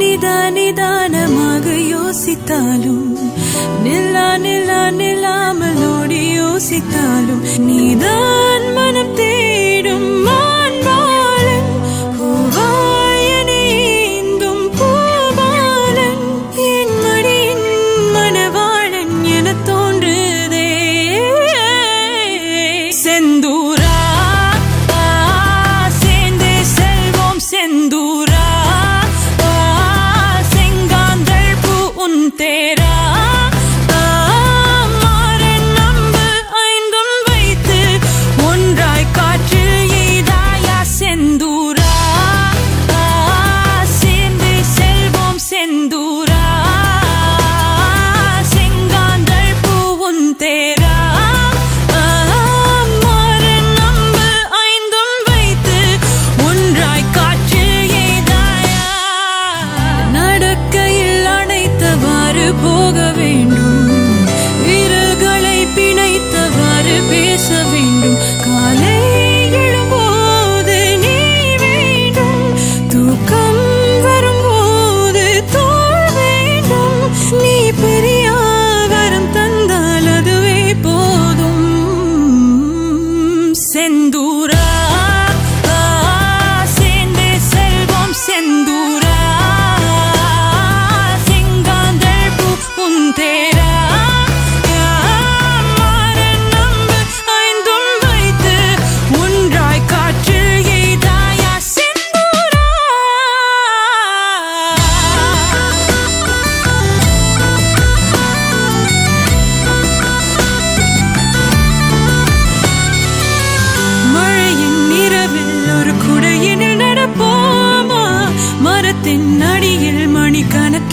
நிதா நிதானமாக யோசித்தாலும் நில்லா நில்லா நில்லாமல் ஓடி யோசித்தாலும் நீதான் மனம் தேடும் மான்பாலன் பூவாயனேந்தும் பூபாலன் என் மடியின் மணவாளன் என செந்து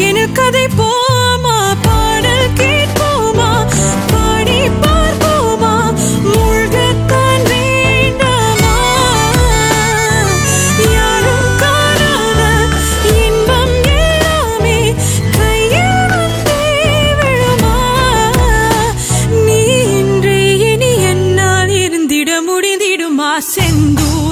வாழ்க்கையில் கதை போமா? பாடல் கேட்போமா? பாடி பார்ப்போமா? மூழ்கத்தான் வேண்டாமா? யாரும் காணாத இன்பம் எல்லாமே கையில் வந்தே விழுமா? நீ இன்றே செந்தூர்?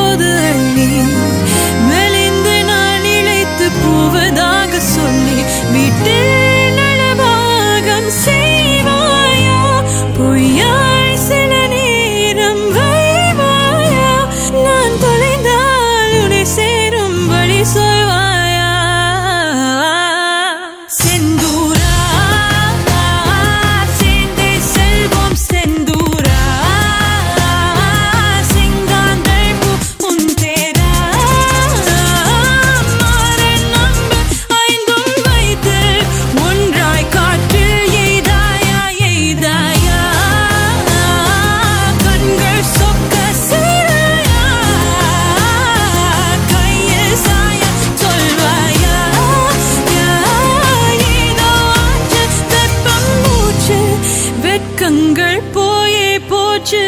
போது நீ மெலிந்து நான் இழைத்து போவதாக சொல்லி விட்டேன். கண்கள் போயே போச்சு